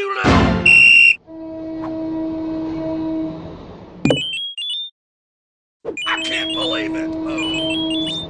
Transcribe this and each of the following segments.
you little... I can't believe it! Oh.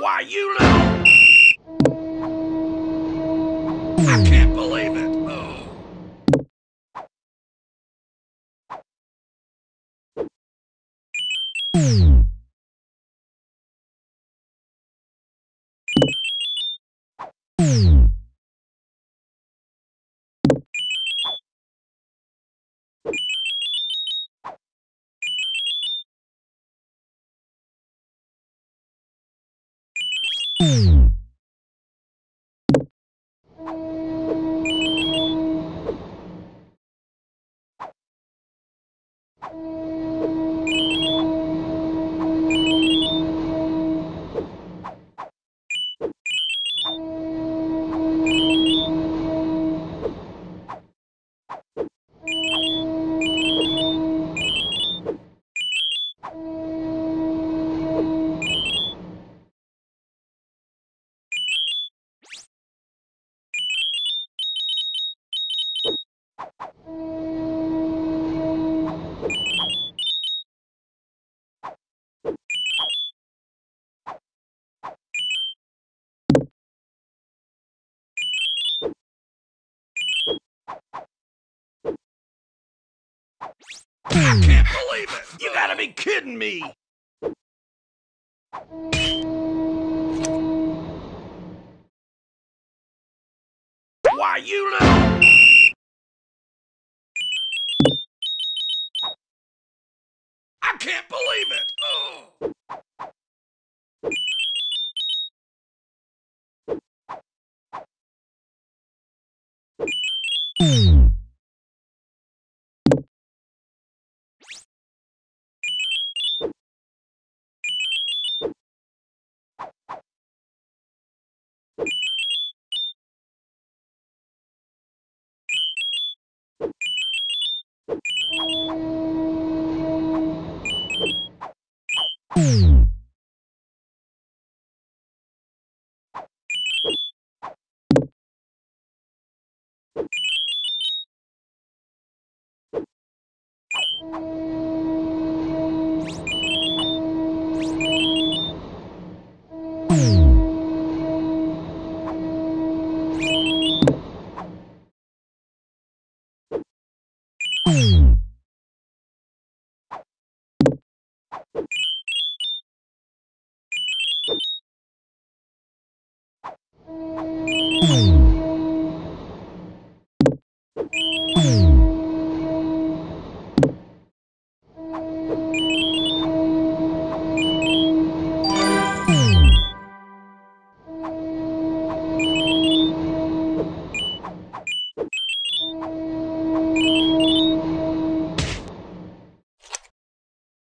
Why, you little... I can't believe I can't believe it! You gotta be kidding me! Why, you little... can't believe it! Oh. Boom.